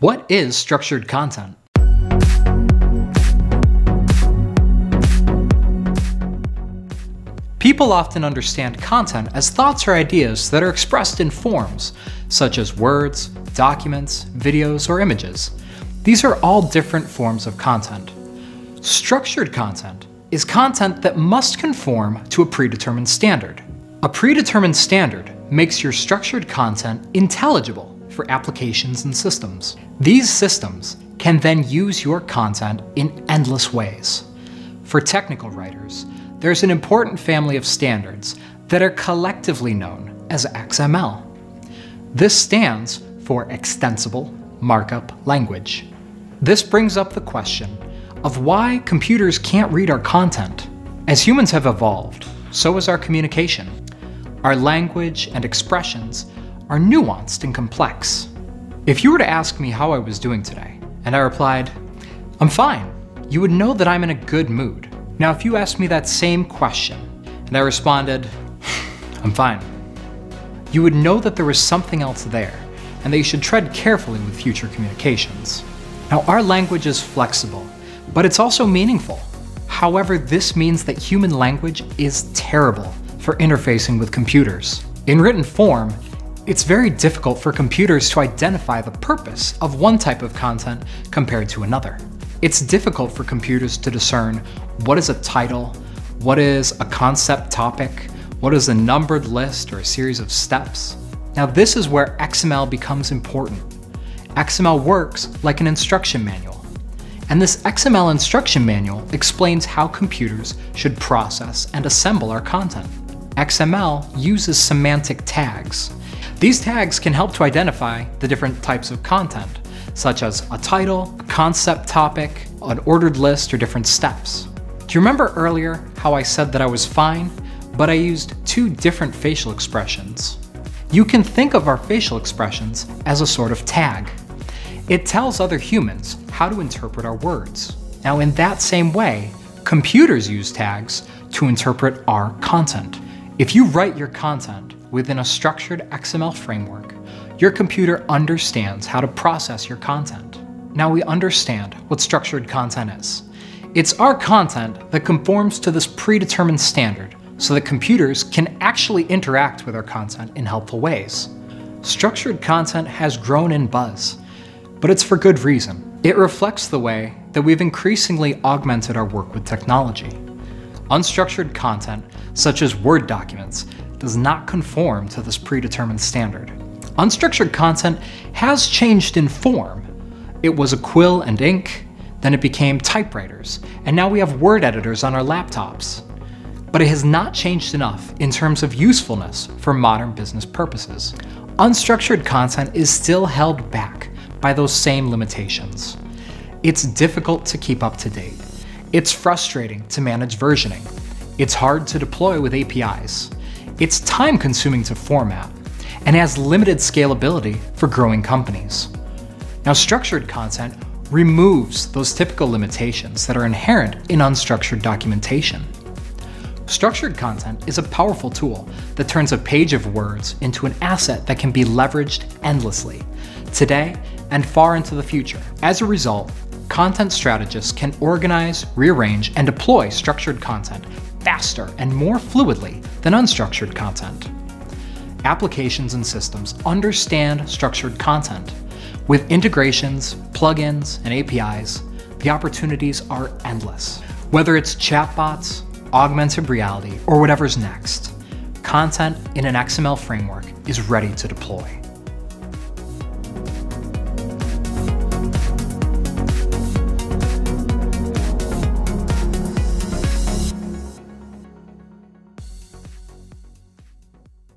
What is structured content? People often understand content as thoughts or ideas that are expressed in forms, such as words, documents, videos, or images. These are all different forms of content. Structured content is content that must conform to a predetermined standard. A predetermined standard makes your structured content intelligible for applications and systems. These systems can then use your content in endless ways. For technical writers, there's an important family of standards that are collectively known as XML. This stands for Extensible Markup Language. This brings up the question of why computers can't read our content. As humans have evolved, so has our communication. Our language and expressions are nuanced and complex. If you were to ask me how I was doing today, and I replied, I'm fine, you would know that I'm in a good mood. Now, if you asked me that same question and I responded, I'm fine, you would know that there was something else there and that you should tread carefully with future communications. Now, our language is flexible, but it's also meaningful. However, this means that human language is terrible for interfacing with computers. In written form, it's very difficult for computers to identify the purpose of one type of content compared to another. It's difficult for computers to discern what is a title, what is a concept topic, what is a numbered list or a series of steps. Now this is where XML becomes important. XML works like an instruction manual. And this XML instruction manual explains how computers should process and assemble our content. XML uses semantic tags. These tags can help to identify the different types of content, such as a title, a concept topic, an ordered list, or different steps. Do you remember earlier how I said that I was fine, but I used two different facial expressions? You can think of our facial expressions as a sort of tag. It tells other humans how to interpret our words. Now, in that same way, computers use tags to interpret our content. If you write your content within a structured XML framework, your computer understands how to process your content. Now we understand what structured content is. It's our content that conforms to this predetermined standard so that computers can actually interact with our content in helpful ways. Structured content has grown in buzz, but it's for good reason. It reflects the way that we've increasingly augmented our work with technology. Unstructured content, such as Word documents, does not conform to this predetermined standard. Unstructured content has changed in form. It was a quill and ink, then it became typewriters, and now we have word editors on our laptops. But it has not changed enough in terms of usefulness for modern business purposes. Unstructured content is still held back by those same limitations. It's difficult to keep up to date. It's frustrating to manage versioning. It's hard to deploy with APIs. It's time consuming to format and has limited scalability for growing companies. Now, structured content removes those typical limitations that are inherent in unstructured documentation. Structured content is a powerful tool that turns a page of words into an asset that can be leveraged endlessly, today and far into the future. As a result, content strategists can organize, rearrange, and deploy structured content faster and more fluidly than unstructured content applications and systems understand structured content. With integrations, plugins, and APIs, the opportunities are endless. Whether it's chatbots, augmented reality, or whatever's next, content in an XML framework is ready to deploy.